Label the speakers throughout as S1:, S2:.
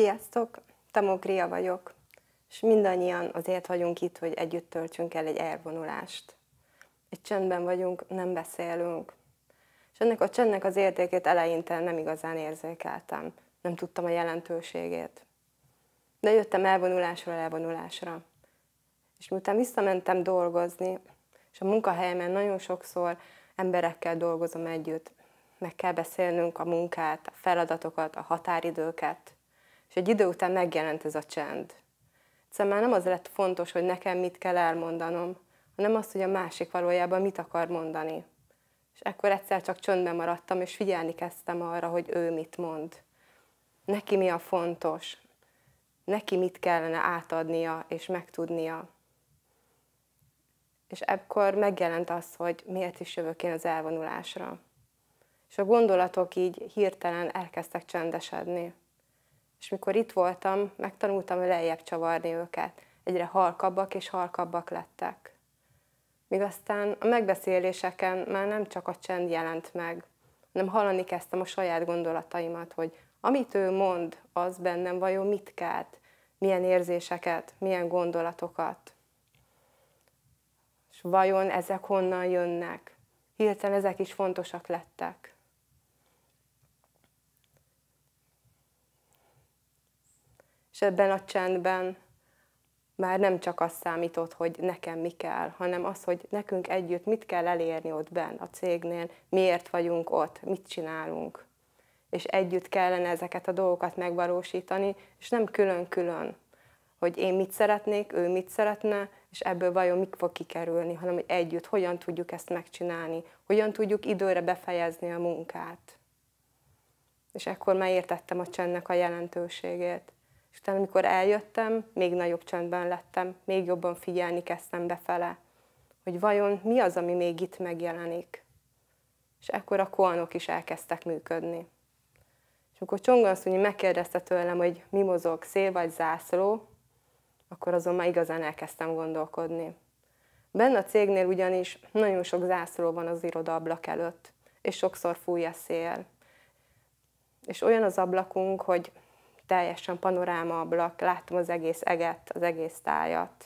S1: Sziasztok! Tamokria vagyok, és mindannyian azért vagyunk itt, hogy együtt töltsünk el egy elvonulást. Egy csendben vagyunk, nem beszélünk. És ennek a csendnek az értékét eleinte nem igazán érzékeltem. Nem tudtam a jelentőségét. De jöttem elvonulásról elvonulásra. És miután visszamentem dolgozni, és a munkahelyemen nagyon sokszor emberekkel dolgozom együtt, meg kell beszélnünk a munkát, a feladatokat, a határidőket, és egy idő után megjelent ez a csend. Egyszerűen már nem az lett fontos, hogy nekem mit kell elmondanom, hanem az, hogy a másik valójában mit akar mondani. És ekkor egyszer csak csöndben maradtam, és figyelni kezdtem arra, hogy ő mit mond. Neki mi a fontos, neki mit kellene átadnia és megtudnia. És ekkor megjelent az, hogy miért is jövök én az elvonulásra. És a gondolatok így hirtelen elkezdtek csendesedni. És mikor itt voltam, megtanultam lejjebb csavarni őket. Egyre halkabbak és halkabbak lettek. Míg aztán a megbeszéléseken már nem csak a csend jelent meg, hanem hallani kezdtem a saját gondolataimat, hogy amit ő mond, az bennem vajon mit kelt, milyen érzéseket, milyen gondolatokat. És vajon ezek honnan jönnek? Hirtelen ezek is fontosak lettek. És ebben a csendben már nem csak az számított, hogy nekem mi kell, hanem az, hogy nekünk együtt mit kell elérni ott benn a cégnél, miért vagyunk ott, mit csinálunk. És együtt kellene ezeket a dolgokat megvalósítani, és nem külön-külön, hogy én mit szeretnék, ő mit szeretne, és ebből vajon mik fog kikerülni, hanem hogy együtt hogyan tudjuk ezt megcsinálni, hogyan tudjuk időre befejezni a munkát. És ekkor már értettem a csendnek a jelentőségét. És utána, amikor eljöttem, még nagyobb csendben lettem, még jobban figyelni kezdtem befele, hogy vajon mi az, ami még itt megjelenik. És ekkor a koanok is elkezdtek működni. És amikor Csonganszonyi megkérdezte tőlem, hogy mi mozog, szél vagy zászló, akkor azon már igazán elkezdtem gondolkodni. Benne a cégnél ugyanis nagyon sok zászló van az irodaablak előtt, és sokszor fúj a szél. És olyan az ablakunk, hogy teljesen panoráma ablak, láttam az egész eget, az egész tájat.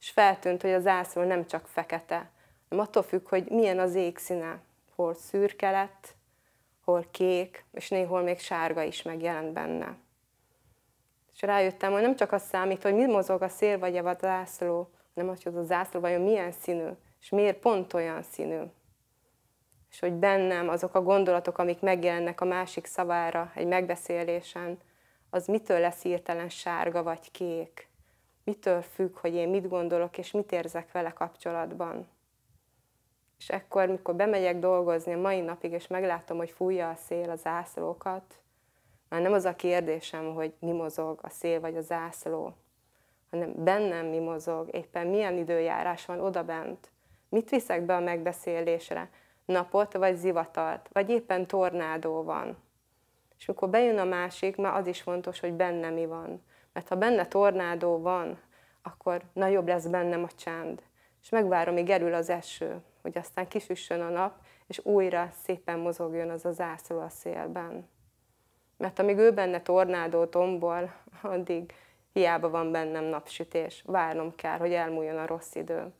S1: És feltűnt, hogy az ászló nem csak fekete, hanem attól függ, hogy milyen az égszíne. Hol szürke lett, hol kék, és néhol még sárga is megjelent benne. És rájöttem, hogy nem csak az számít, hogy mi mozog a szél vagy a zászló, hanem az, hogy az a zászló vajon milyen színű, és miért pont olyan színű. És hogy bennem azok a gondolatok, amik megjelennek a másik szavára egy megbeszélésen, az mitől lesz hirtelen sárga vagy kék. Mitől függ, hogy én mit gondolok és mit érzek vele kapcsolatban. És ekkor, mikor bemegyek dolgozni a mai napig, és meglátom, hogy fújja a szél az zászlókat, már nem az a kérdésem, hogy mi mozog a szél vagy a zászló, hanem bennem mi mozog, éppen milyen időjárás van odabent, mit viszek be a megbeszélésre, napot vagy zivatart, vagy éppen tornádó van. És amikor bejön a másik, már az is fontos, hogy benne mi van. Mert ha benne tornádó van, akkor nagyobb lesz bennem a csend. És megvárom, míg erül az eső, hogy aztán kisüssön a nap, és újra szépen mozogjon az a zászló a szélben. Mert amíg ő benne tornádó tombol, addig hiába van bennem napsütés. Várnom kell, hogy elmúljon a rossz idő.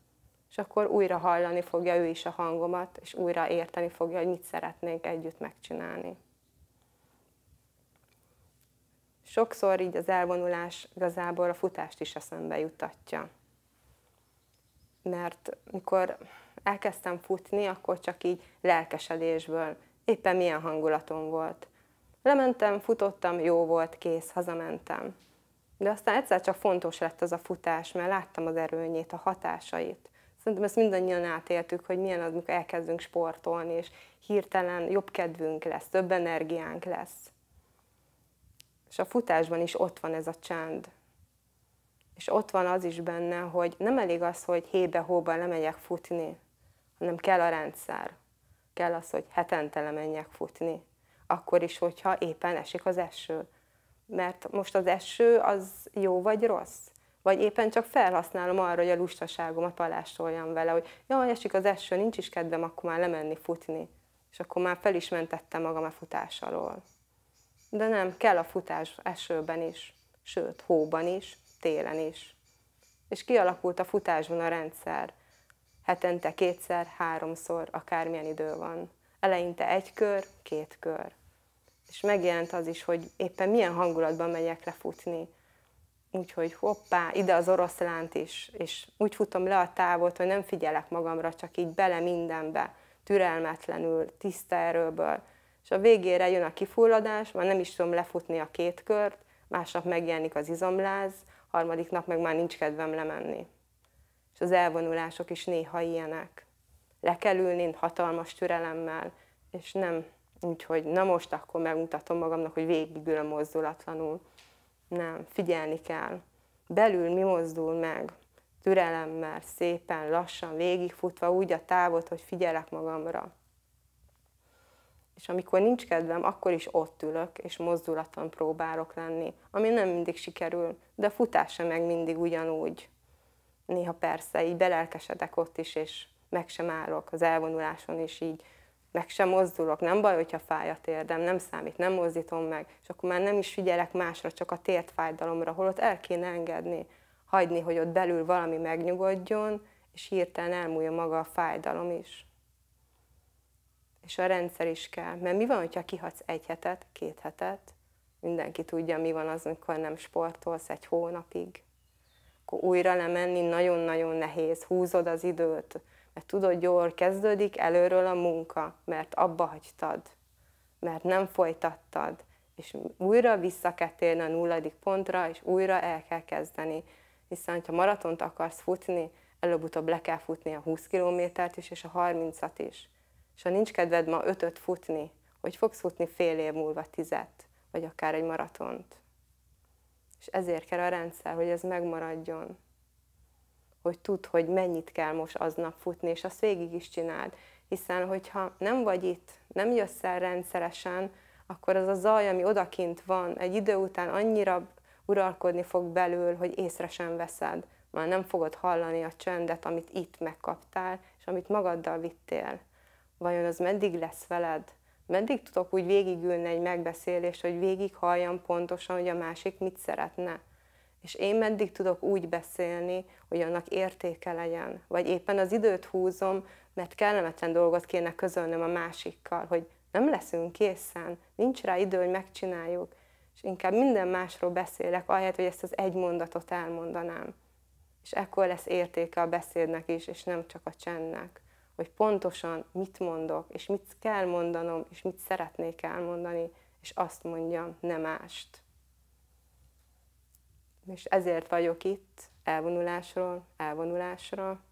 S1: És akkor újra hallani fogja ő is a hangomat, és újra érteni fogja, hogy mit szeretnénk együtt megcsinálni. Sokszor így az elvonulás igazából a futást is eszembe jutatja. Mert mikor elkezdtem futni, akkor csak így lelkesedésből, éppen milyen hangulatom volt. Lementem, futottam, jó volt, kész, hazamentem. De aztán egyszer csak fontos lett az a futás, mert láttam az erőnyét, a hatásait. Szerintem ezt mindannyian átéltük, hogy milyen az, amikor elkezdünk sportolni, és hirtelen jobb kedvünk lesz, több energiánk lesz. És a futásban is ott van ez a csend. És ott van az is benne, hogy nem elég az, hogy hébe-hóba lemegyek futni, hanem kell a rendszer. Kell az, hogy hetente lemenjek futni. Akkor is, hogyha éppen esik az eső. Mert most az eső az jó vagy rossz? Vagy éppen csak felhasználom arra, hogy a lustaságomat alástoljam vele, hogy jaj, esik az eső, nincs is kedvem akkor már lemenni futni. És akkor már fel is mentettem magam a futás alól. De nem, kell a futás esőben is, sőt, hóban is, télen is. És kialakult a futásban a rendszer. Hetente kétszer, háromszor, akármilyen idő van. Eleinte egy kör, két kör. És megjelent az is, hogy éppen milyen hangulatban megyek lefutni. Úgyhogy hoppá, ide az oroszlánt is, és úgy futom le a távot, hogy nem figyelek magamra, csak így bele mindenbe, türelmetlenül, tiszta erőből. És a végére jön a kifulladás, már nem is tudom lefutni a két kört, másnap megjelenik az izomláz, harmadik nap meg már nincs kedvem lemenni. És az elvonulások is néha ilyenek. Le kell ülni hatalmas türelemmel, és nem úgy, hogy na most akkor megmutatom magamnak, hogy végigülöm mozdulatlanul. Nem, figyelni kell. Belül mi mozdul meg? Türelemmel, szépen, lassan, végigfutva úgy a távot, hogy figyelek magamra. És amikor nincs kedvem, akkor is ott ülök, és mozdulatlan próbálok lenni, ami nem mindig sikerül, de a futás sem meg mindig ugyanúgy. Néha persze, így belelkesedek ott is, és meg sem állok az elvonuláson, és így meg sem mozdulok, nem baj, hogyha fáj a térdem, nem számít, nem mozdítom meg, és akkor már nem is figyelek másra, csak a térdfájdalomra, holott el kéne engedni, hagyni, hogy ott belül valami megnyugodjon, és hirtelen elmúlja maga a fájdalom is. És a rendszer is kell, mert mi van, hogyha kihatsz egy hetet, két hetet, mindenki tudja, mi van az, amikor nem sportolsz egy hónapig. Akkor újra lemenni nagyon-nagyon nehéz, húzod az időt, mert tudod, jól kezdődik előről a munka, mert abba hagytad, mert nem folytattad, és újra vissza kell térni a nulladik pontra, és újra el kell kezdeni. Hiszen, ha maratont akarsz futni, előbb-utóbb le kell futni a 20 kilométert is, és a 30-at is. És ha nincs kedved ma ötöt futni, hogy fogsz futni fél év múlva tizet, vagy akár egy maratont. És ezért kell a rendszer, hogy ez megmaradjon hogy tudd, hogy mennyit kell most aznap futni, és azt végig is csináld. Hiszen, hogyha nem vagy itt, nem jössz el rendszeresen, akkor az a zaj, ami odakint van, egy idő után annyira uralkodni fog belül, hogy észre sem veszed. Már nem fogod hallani a csöndet, amit itt megkaptál, és amit magaddal vittél. Vajon az meddig lesz veled? Meddig tudok úgy végigülni egy megbeszélést, hogy végig halljam pontosan, hogy a másik mit szeretne? És én meddig tudok úgy beszélni, hogy annak értéke legyen. Vagy éppen az időt húzom, mert kellemetlen dolgot kéne közölnöm a másikkal, hogy nem leszünk készen, nincs rá idő, hogy megcsináljuk. És inkább minden másról beszélek, ahelyett, hogy ezt az egy mondatot elmondanám. És ekkor lesz értéke a beszédnek is, és nem csak a csendnek. Hogy pontosan mit mondok, és mit kell mondanom, és mit szeretnék elmondani, és azt mondjam, nem mást. És ezért vagyok itt, elvonulásról, elvonulásra,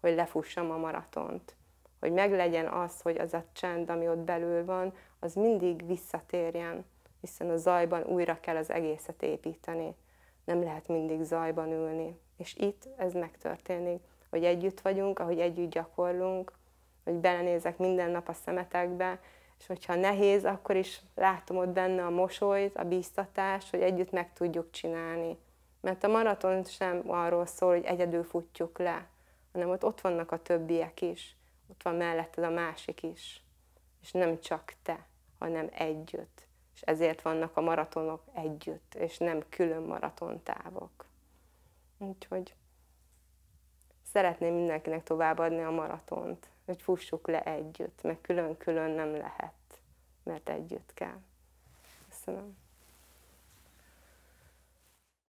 S1: hogy lefussam a maratont. Hogy meglegyen az, hogy az a csend, ami ott belül van, az mindig visszatérjen, hiszen a zajban újra kell az egészet építeni. Nem lehet mindig zajban ülni. És itt ez megtörténik, hogy együtt vagyunk, ahogy együtt gyakorlunk, hogy belenézek minden nap a szemetekbe, és hogyha nehéz, akkor is látom ott benne a mosolyt, a bíztatást, hogy együtt meg tudjuk csinálni. Mert a maraton sem arról szól, hogy egyedül futjuk le, hanem ott, ott vannak a többiek is, ott van melletted a másik is. És nem csak te, hanem együtt. És ezért vannak a maratonok együtt, és nem külön maratontávok. Úgyhogy szeretném mindenkinek továbbadni a maratont, hogy fussuk le együtt, mert külön-külön nem lehet, mert együtt kell. Köszönöm.